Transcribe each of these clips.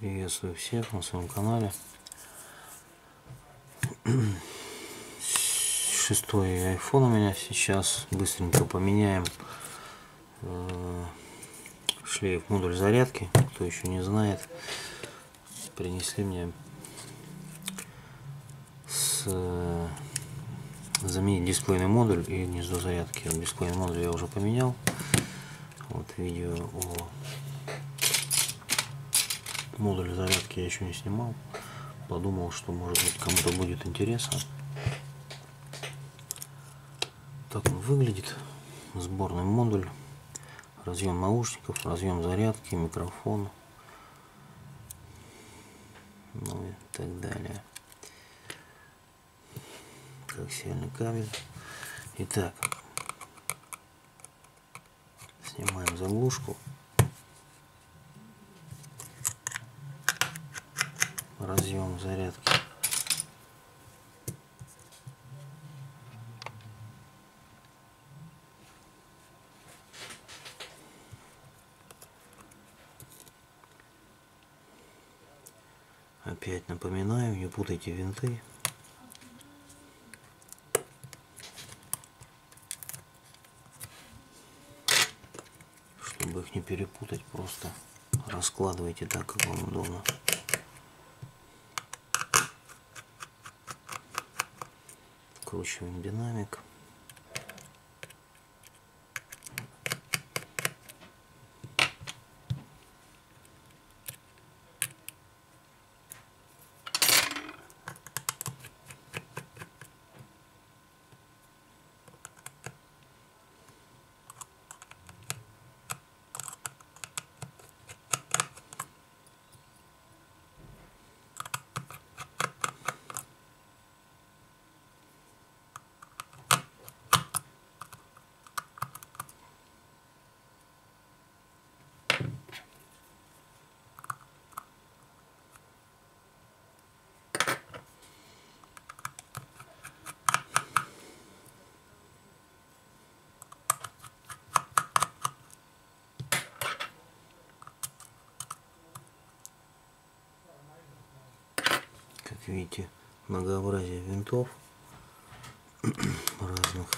Приветствую всех на своем канале. Шестой iPhone у меня сейчас. Быстренько поменяем э, шлейф модуль зарядки. Кто еще не знает, принесли мне с, э, заменить дисплейный модуль и гнездо зарядки. Дисплейный модуль я уже поменял. Вот видео о модуль зарядки я еще не снимал. Подумал, что может быть кому-то будет интересно. Так он выглядит. Сборный модуль. Разъем наушников, разъем зарядки, микрофон. Ну и так далее. Коаксиальный кабель. Итак, снимаем заглушку. Разъем зарядки. Опять напоминаю, не путайте винты. Чтобы их не перепутать, просто раскладывайте так, как вам удобно. Вкручиваем динамик. как видите, многообразие винтов разных.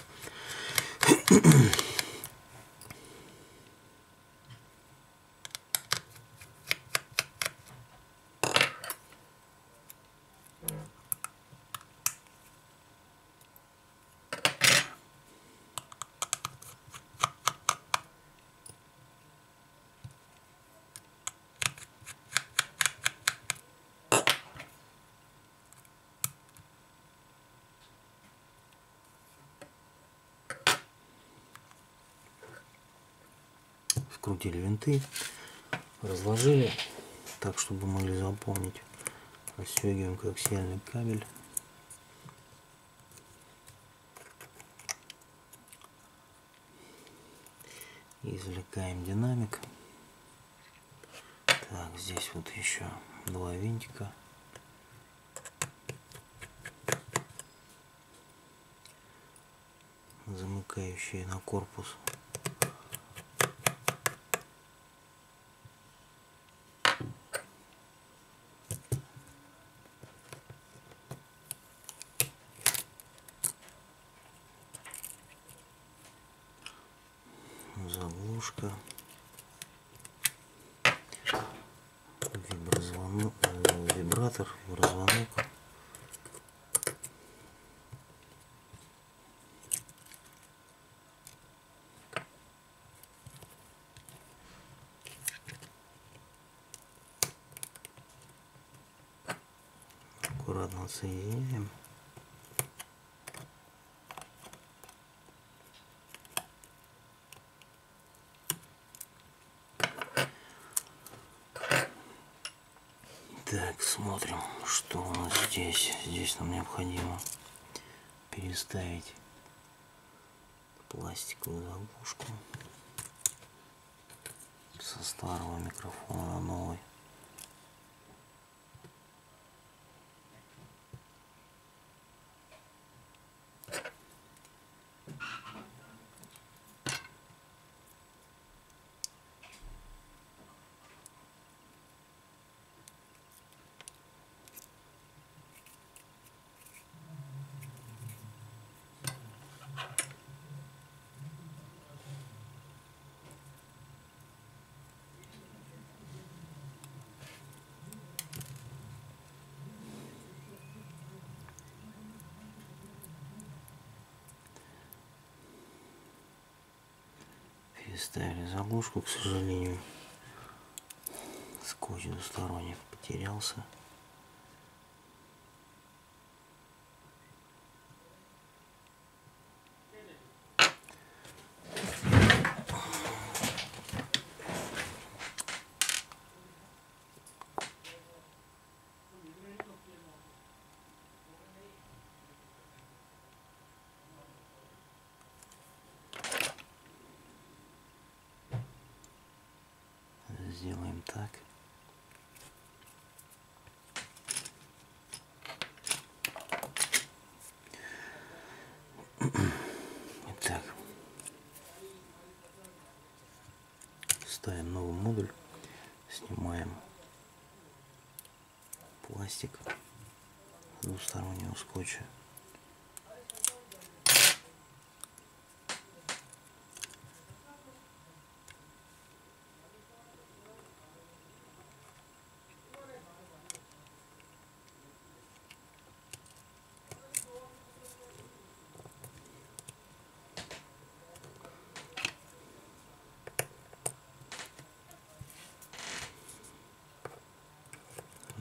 Вкрутили винты, разложили так, чтобы могли запомнить. Расстегиваем коаксиальный кабель. Извлекаем динамик. Так, здесь вот еще два винтика. замыкающие на корпус maluco. Curadão sem assim. Так, смотрим, что у нас здесь. Здесь нам необходимо переставить пластиковую заглушку со старого микрофона на новый. Ставили заглушку, к сожалению. Скотч двусторонний потерялся. Так. Итак, ставим новый модуль, снимаем пластик двустороннего скотча.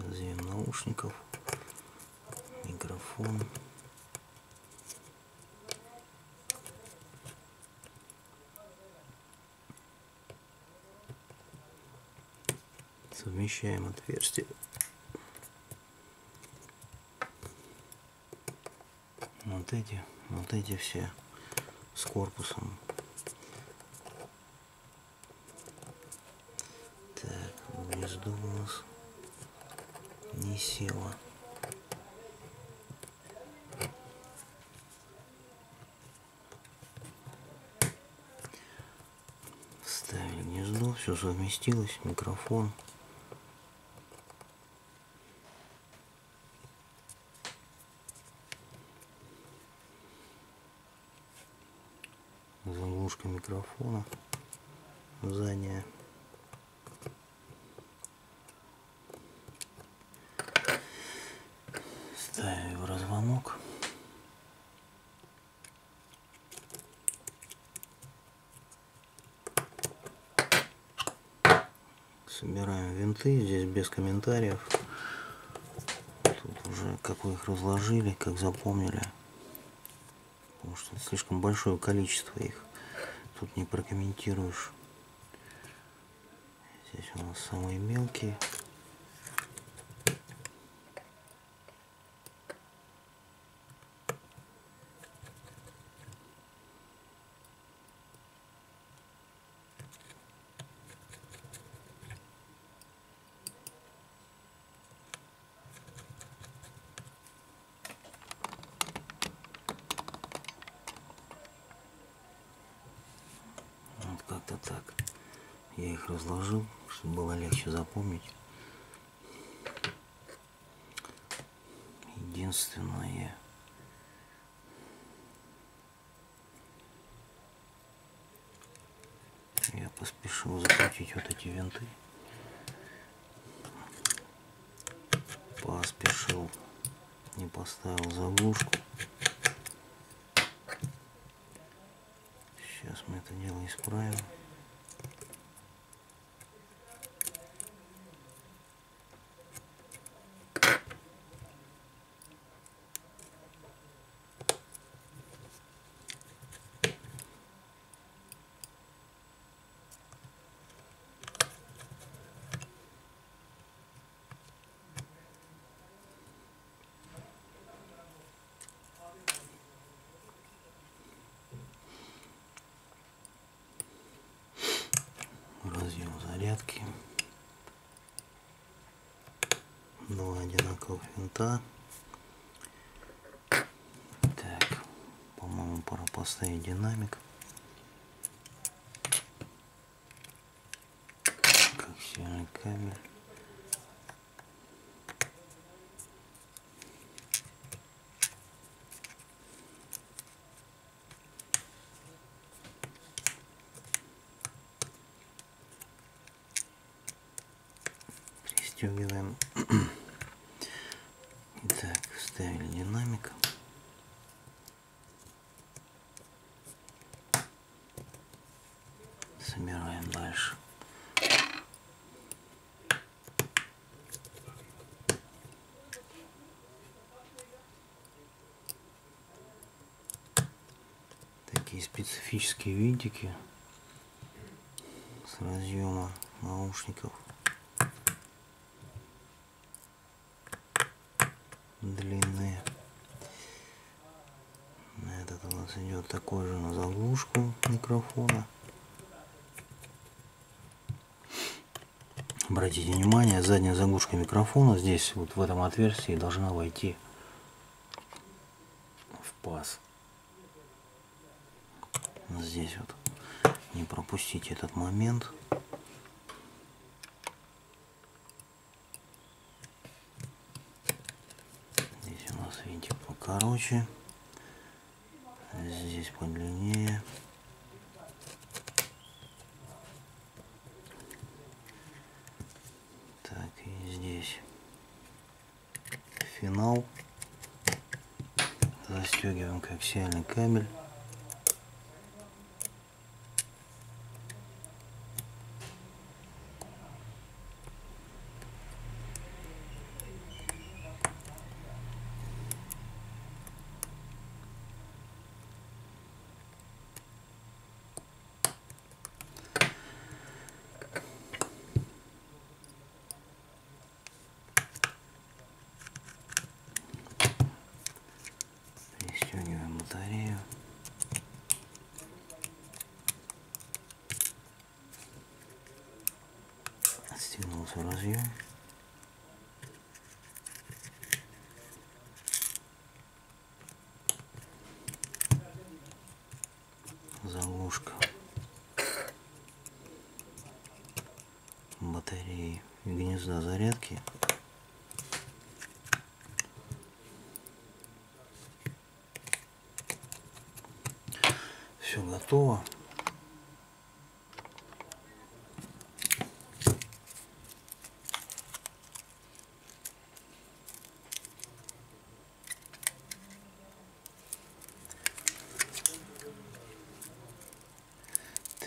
Разъем наушников, микрофон. Совмещаем отверстия. Вот эти, вот эти все с корпусом. Так, гнездо у нас не села. Ставили гнездо, все совместилось, микрофон. Заглушка микрофона задняя. Ставим в развонок. Собираем винты, здесь без комментариев. Тут уже как вы их разложили, как запомнили. Потому что слишком большое количество их. Тут не прокомментируешь. Здесь у нас самые мелкие. Вот так. Я их разложил, чтобы было легче запомнить. Единственное, я поспешил закрутить вот эти винты. Поспешил, не поставил заглушку. Сейчас мы это дело исправим. Разъем зарядки. Два одинаковых винта. Так по-моему пора поставить динамик. Как сильный камень активируем. Итак, вставили динамик. Собираем дальше. Такие специфические винтики с разъема наушников нас идет такой же на заглушку микрофона. Обратите внимание задняя заглушка микрофона здесь вот в этом отверстии должна войти в паз. Здесь вот не пропустите этот момент. Здесь у нас винтик покороче здесь подлиннее. Так и здесь финал. Застегиваем коаксиальный кабель Отстегнулся разъем. Заглушка батареи. Гнезда зарядки. Все готово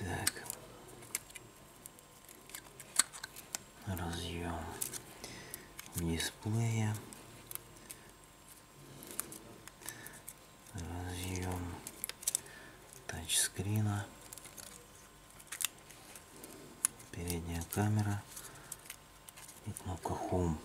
так разъем дисплея разъем тачскрина передняя камера и кнопка Home.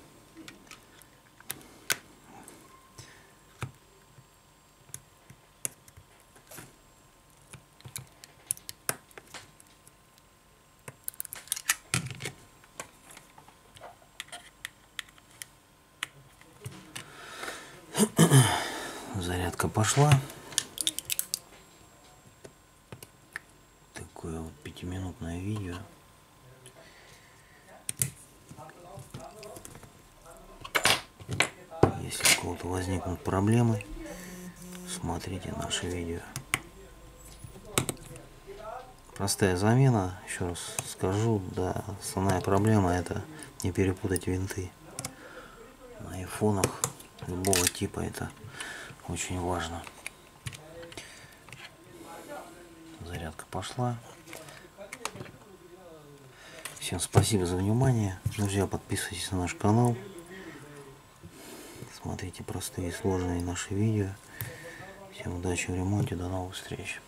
Зарядка пошла. Такое вот пятиминутное видео. Если у кого-то возникнут проблемы, смотрите наше видео. Простая замена, еще раз скажу, да, основная проблема это не перепутать винты. На айфонах любого типа это очень важно. Зарядка пошла. Всем спасибо за внимание. Друзья, подписывайтесь на наш канал. Смотрите простые и сложные наши видео. Всем удачи в ремонте. До новых встреч.